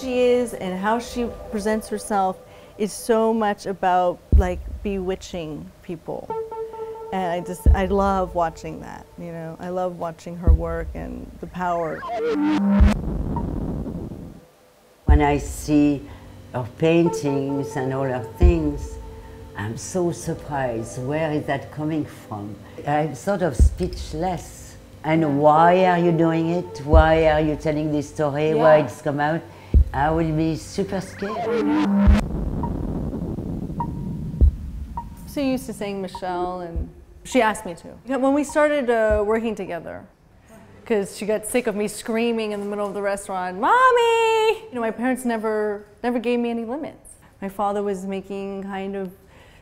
she is and how she presents herself is so much about like bewitching people. And I just, I love watching that, you know. I love watching her work and the power. When I see her paintings and all her things, I'm so surprised. Where is that coming from? I'm sort of speechless. And why are you doing it? Why are you telling this story? Why it's come out? I will be super scared. So used to saying Michele, and she asked me to. When we started uh, working together, because she got sick of me screaming in the middle of the restaurant, "Mommy!" You know, my parents never never gave me any limits. My father was making kind of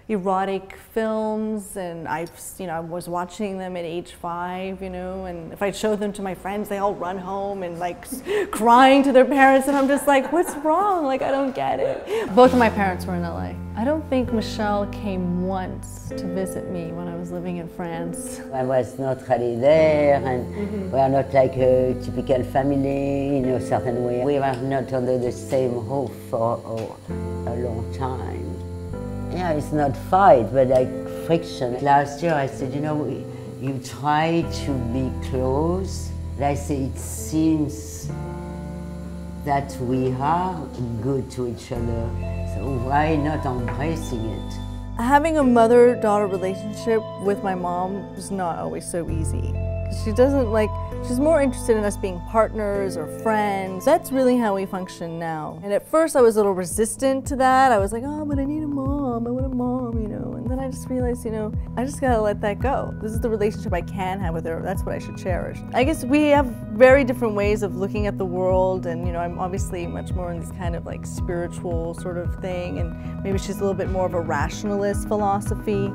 erotic films, and I, you know, I was watching them at age five. You know, and if I showed them to my friends, they all run home and like crying to their parents, and I'm just like, "What's wrong? Like, I don't get it." Both of my parents were in LA. I don't think Michele came once to visit me when I was living in France. I was not really there, and mm-hmm. we are not like a typical family in a certain way. We were not under the same roof for a long time. Yeah, it's not fight, but like friction. Last year I said, you know, you try to be close. And I say it seems that we are good to each other, so why not embracing it? Having a mother daughter relationship with my mom was not always so easy. She doesn't like, she's more interested in us being partners or friends. That's really how we function now. And at first I was a little resistant to that. I was like, oh, but I need a mom. I want a mom, you know. And then I just realized, you know, I just gotta let that go. This is the relationship I can have with her. That's what I should cherish. I guess we have very different ways of looking at the world. And, you know, I'm obviously much more in this kind of like spiritual sort of thing. And maybe she's a little bit more of a rationalist philosophy.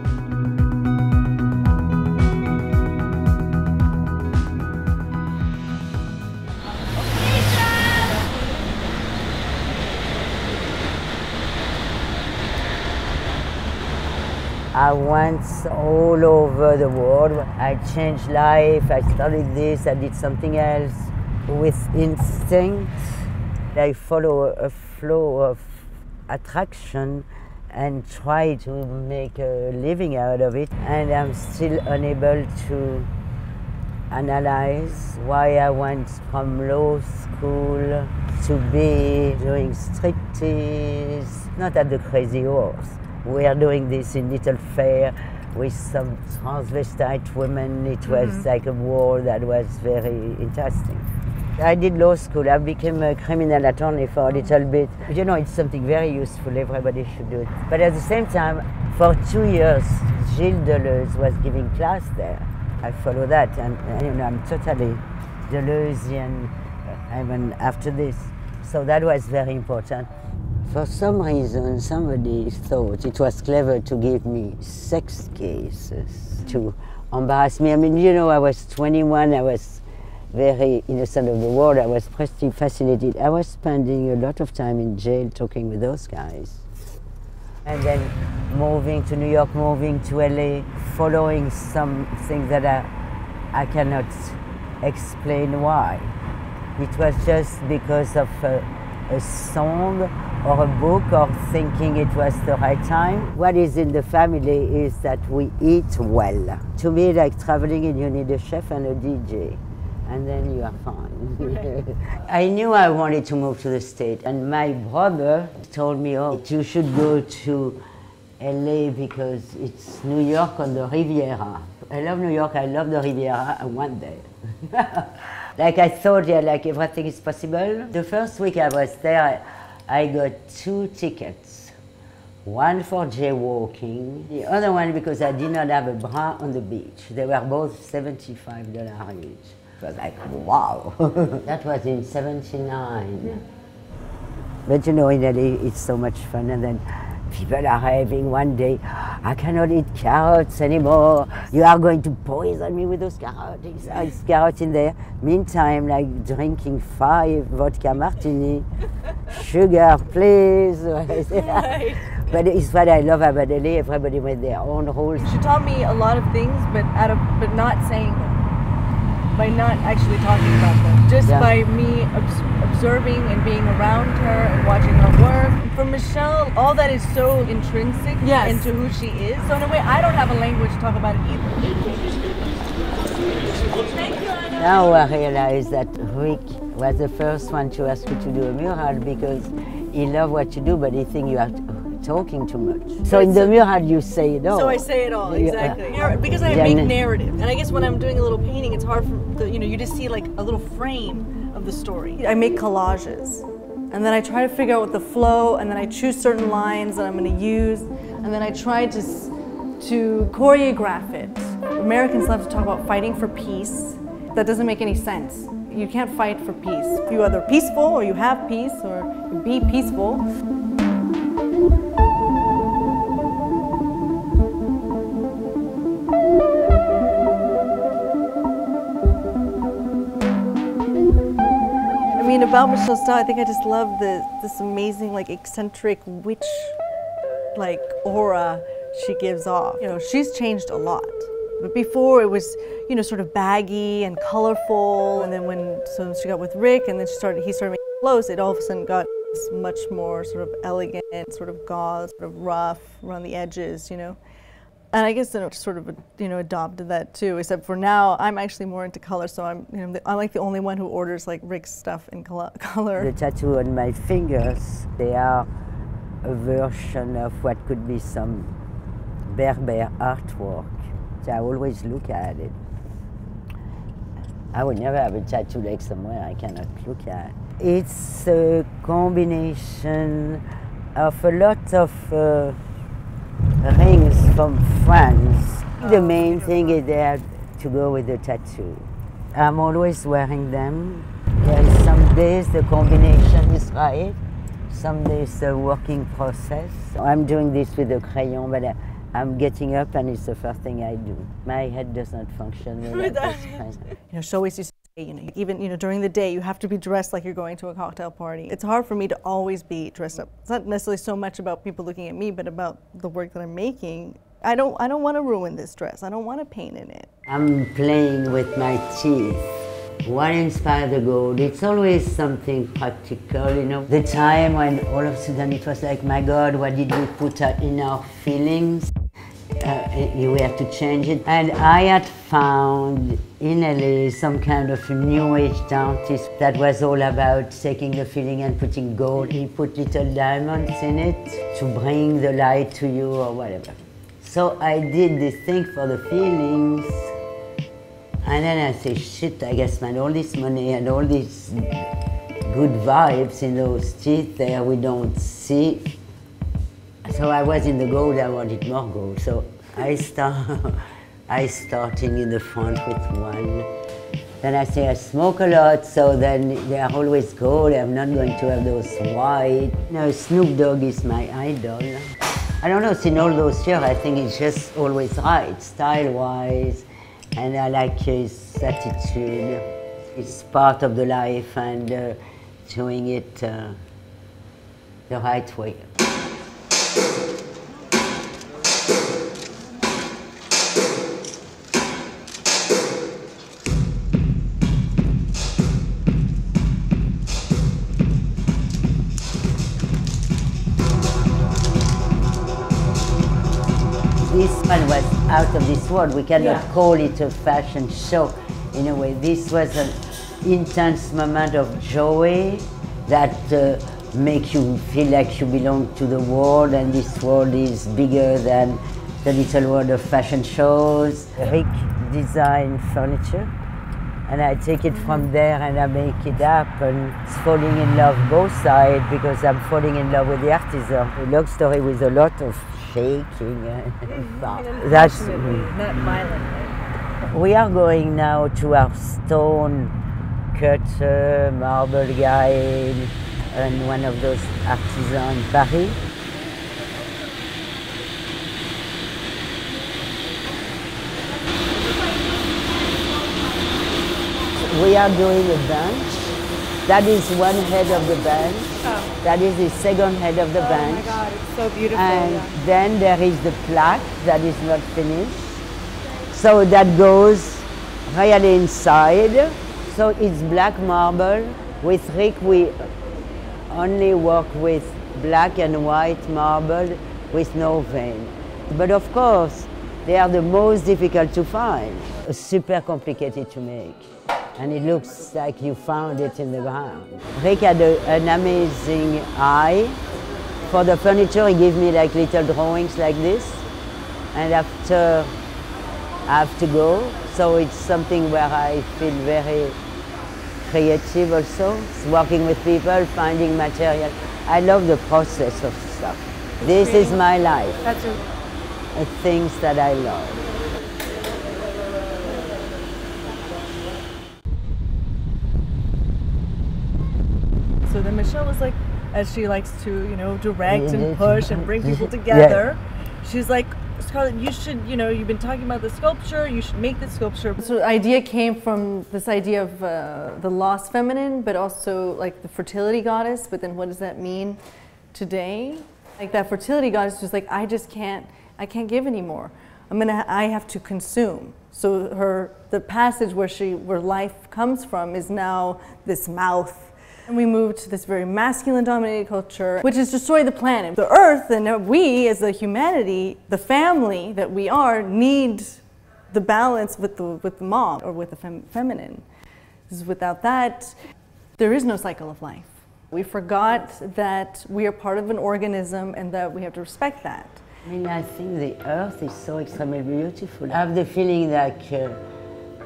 I went all over the world. I changed life. I started this. I did something else with instinct. I follow a flow of attraction and try to make a living out of it. And I'm still unable to analyze why I went from law school to be doing striptease, not at the Crazy Horse. We are doing this in Little Fair with some transvestite women. It was like a war that was very interesting. I did law school. I became a criminal attorney for a little bit. You know, it's something very useful. Everybody should do it. But at the same time, for two years, Gilles Deleuze was giving class there. I follow that, and, and, you know, I'm totally Deleuzian uh, even after this. So that was very important. For some reason, somebody thought it was clever to give me sex cases to embarrass me. I mean, you know, I was 21, I was very innocent of the world, I was pretty fascinated. I was spending a lot of time in jail talking with those guys. And then moving to New York, moving to LA, following something that I, I cannot explain why. It was just because of a, a song or a book or thinking it was the right time. What is in the family is that we eat well. To me, like traveling and you need a chef and a DJ and then you are fine. I knew I wanted to move to the state, and my brother told me, "Oh, you should go to LA because it's New York on the Riviera." I love New York. I love the Riviera. I went there. like I thought, yeah, like everything is possible. The first week I was there, I, got two tickets. One for jaywalking, the other one because I did not have a bra on the beach. They were both $75 each. It was like, wow. that was in 79. But you know, in LA, it's so much fun. And then people are having one day, I cannot eat carrots anymore. You are going to poison me with those carrots. It's, carrots in there. Meantime, like drinking five vodka martini. Sugar, please. but it's what I love about LA. Everybody with their own rules. She taught me a lot of things, but out of but not saying them. By not actually talking about them. Just Yeah. by me obs- observing and being around her and watching her work. For Michele, all that is so intrinsic Yes. into who she is. So in a way, I don't have a language to talk about it either. Thank you, Anna. Now I realize that Rick was the first one to ask you to do a mural because he loved what you do, but he think you have t- talking too much. So in the mural you say it all. So I say it all exactly Narr- because I Yeah, make narrative, and I guess when I'm doing a little painting, it's hard for the you know you just see like a little frame of the story. I make collages. And then I try to figure out what the flow, and then I choose certain lines that I'm going to use, and then I try to to choreograph it. Americans love to talk about fighting for peace. That doesn't make any sense. You can't fight for peace. You either peaceful or you have peace or you be peaceful. I mean, about Michele Starr, I think I just love the this amazing, like eccentric witch, like aura she gives off. You know, she's changed a lot. But before it was, you know, sort of baggy and colorful, and then when so she got with Rick, and then she started, he started making clothes. It all of a sudden got this much more sort of elegant, sort of gauze, sort of rough around the edges, you know. And I guess it sort of you know adopted that too. Except for now, I'm actually more into color, so I'm you know the, I'm like the only one who orders like Rick's stuff in colo- color. The tattoo on my fingers, they are a version of what could be some Berber artwork. So I always look at it. I would never have a tattoo like somewhere I cannot look at. It's a combination of a lot of uh, rings from France. the main thing is they have to go with the tattoo. I'm always wearing them. There is some days the combination is right, some days the working process. I'm doing this with a crayon, but I, I'm getting up and it's the first thing I do. My head does not function without this kind You know, she always used to say, you know, even you know during the day you have to be dressed like you're going to a cocktail party. It's hard for me to always be dressed up. It's not necessarily so much about people looking at me, but about the work that I'm making. I don't I don't want to ruin this dress. I don't want to paint in it. I'm playing with my teeth. What inspired the gold? It's always something practical, you know. The time when all of a sudden it was like, my God, what did we put in our feelings? Uh, we have to change it. And I had found in LA some kind of new age dentist that was all about taking the filling and putting gold. He put little diamonds in it to bring the light to you or whatever. So I did this thing for the feelings. And then I say, shit, I guess, man, all this money and all these good vibes in those teeth there we don't see. So I was in the gold, I wanted more gold. So I start, I starting in the front with one. Then I say I smoke a lot, so then they are always gold. I'm not going to have those white. No, Snoop Dogg is my idol. I don't know, in all those years, I think it's just always right, style-wise, and I like his attitude. It's part of the life and uh, doing it uh, the right way. Was out of this world. We cannot Yeah. call it a fashion show in a way. This was an intense moment of joy that uh, make you feel like you belong to the world and this world is bigger than the little world of fashion shows. Rick design furniture and I take it from there and I make it up and it's falling in love both sides because I'm falling in love with the artisan. A love story with a lot of shaking. and That's not violently. we are going now to our stone cutter, uh, marble guy and one of those artisans in Paris. We are doing a bench. That is one head of the bench. Oh. That is the second head of the bench. Oh my God, it's so beautiful. And yeah. then there is the plaque that is not finished. So that goes really inside. So it's black marble. With Rick, we only work with black and white marble with no vein. But of course, they are the most difficult to find, super complicated to make. And it looks like you found it in the ground. Rick had a, an amazing eye. For the furniture, he gave me like little drawings like this. And after I have to go, so it's something where I feel very creative also, it's working with people, finding material. I love the process of stuff. This is my life. That's a, The things that I love. so then Michele was like, as she likes to, you know, direct and push and bring people Yeah. together. She's like, Scarlett, you should, you know, you've been talking about the sculpture. You should make the sculpture. So the idea came from this idea of uh, the lost feminine, but also like the fertility goddess. But then what does that mean today? Like that fertility goddess was like, I just can't, I can't give anymore. I'm gonna, I have to consume. So her, the passage where she, where life comes from is now this mouth. And we moved to this very masculine dominated culture, which has destroyed the planet. The earth and we as the humanity, the family that we are, need the balance with the, with the mom or with the fem- feminine. Because without that, there is no cycle of life. We forgot that we are part of an organism and that we have to respect that. I mean, I think the earth is so extremely beautiful. I have the feeling that uh,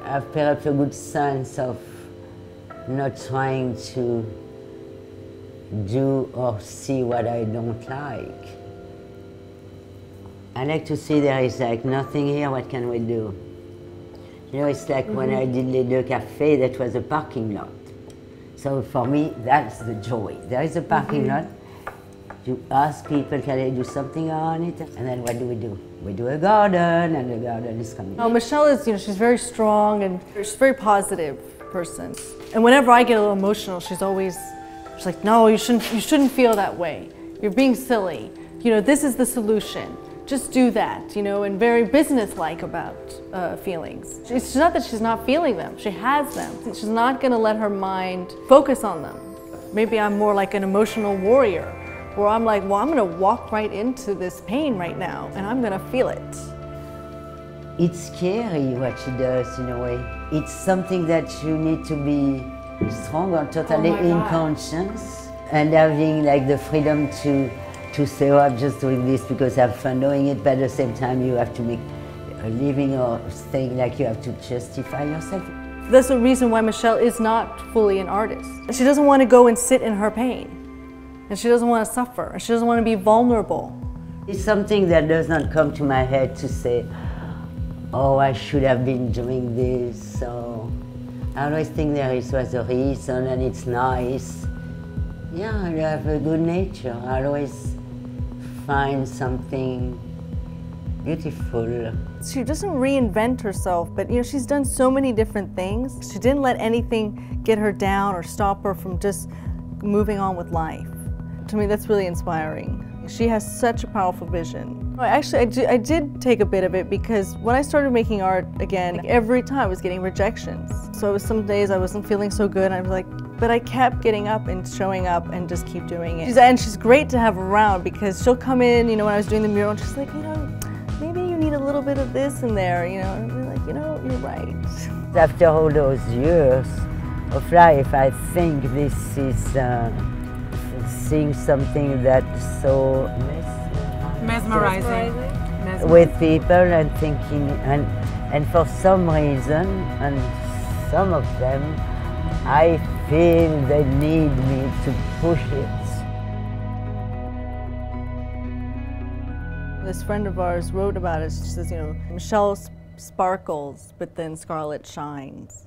I have perhaps a good sense of not trying to do or see what I don't like. I like to see there is like nothing here, what can we do? You know, it's like when mm-hmm. I did Les Deux Cafés, that was a parking lot. So for me, that's the joy. There is a parking mm-hmm. lot. You ask people, can I do something on it? And then what do we do? We do a garden, and the garden is coming. Oh, Michele is, you know, she's very strong and she's very positive person. And whenever I get a little emotional, she's always, she's like, no, you shouldn't, you shouldn't feel that way. You're being silly. You know, this is the solution. Just do that, you know, and very businesslike about uh, feelings. It's not that she's not feeling them, she has them. She's not gonna let her mind focus on them. Maybe I'm more like an emotional warrior, where I'm like, well, I'm gonna walk right into this pain right now, and I'm gonna feel it. It's scary what she does in a way. It's something that you need to be strong or totally Oh in God. conscience and having like the freedom to to say, oh, I'm just doing this because I have fun doing it, but at the same time you have to make a living or staying like you have to justify yourself. That's the reason why Michele is not fully an artist. She doesn't want to go and sit in her pain. And she doesn't want to suffer. And she doesn't want to be vulnerable. It's something that does not come to my head to say, oh, I should have been doing this. So I always think there is was a reason and it's nice. Yeah, I have a good nature. I always find something beautiful. She doesn't reinvent herself, but you know, she's done so many different things. She didn't let anything get her down or stop her from just moving on with life. To me, that's really inspiring. She has such a powerful vision. Actually, I, di- I did take a bit of it because when I started making art again, every time I was getting rejections. So it was some days I wasn't feeling so good. And I was like, but I kept getting up and showing up and just keep doing it. She's, and she's great to have around because she'll come in, you know, when I was doing the mural, and she's like, you know, maybe you need a little bit of this in there, you know. And I'm like, you know, you're right. After all those years of life, I think this is uh, seeing something that's so Mesmerizing. with people and thinking and and for some reason and some of them I feel they need me to push it. This friend of ours wrote about it. She says, you know, Michele sparkles, but then Scarlett shines.